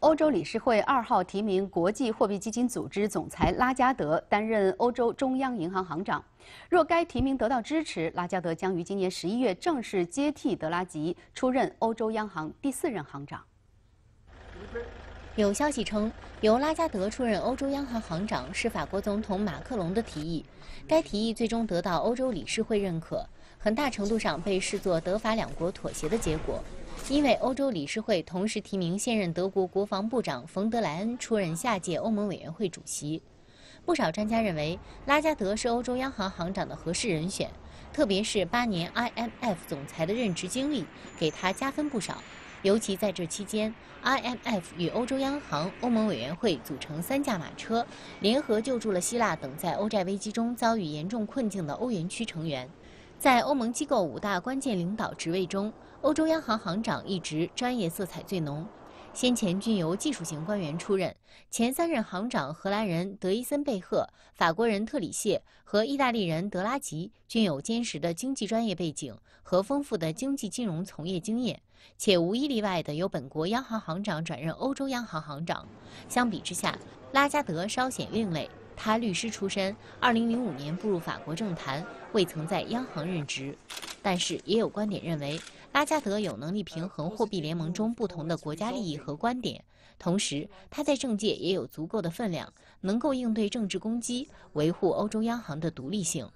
欧洲理事会二号提名国际货币基金组织总裁拉加德担任欧洲中央银行行长。若该提名得到支持，拉加德将于今年十一月正式接替德拉吉出任欧洲央行第四任行长。有消息称，由拉加德出任欧洲央行行长是法国总统马克龙的提议。该提议最终得到欧洲理事会认可，很大程度上被视作德法两国妥协的结果。因为欧洲理事会同时提名现任德国国防部长冯德莱恩出任下届欧盟委员会主席，不少专家认为拉加德是欧洲央行行长的合适人选，特别是八年 IMF 总裁的任职经历给他加分不少。尤其在这期间，IMF 与欧洲央行、欧盟委员会组成三驾马车，联合救助了希腊等在欧债危机中遭遇严重困境的欧元区成员。在欧盟机构五大关键领导职位中，欧洲央行行长一职专业色彩最浓，先前均由技术型官员出任。前三任行长荷兰人德伊森贝赫、法国人特里谢和意大利人德拉吉均有坚实的经济专业背景和丰富的经济金融从业经验，且无一例外的由本国央行行长转任欧洲央行行长。相比之下，拉加德稍显另类。他律师出身，2005年步入法国政坛，未曾在央行任职。但是也有观点认为，拉加德有能力平衡货币联盟中不同的国家利益和观点，同时他在政界也有足够的分量，能够应对政治攻击，维护欧洲央行的独立性。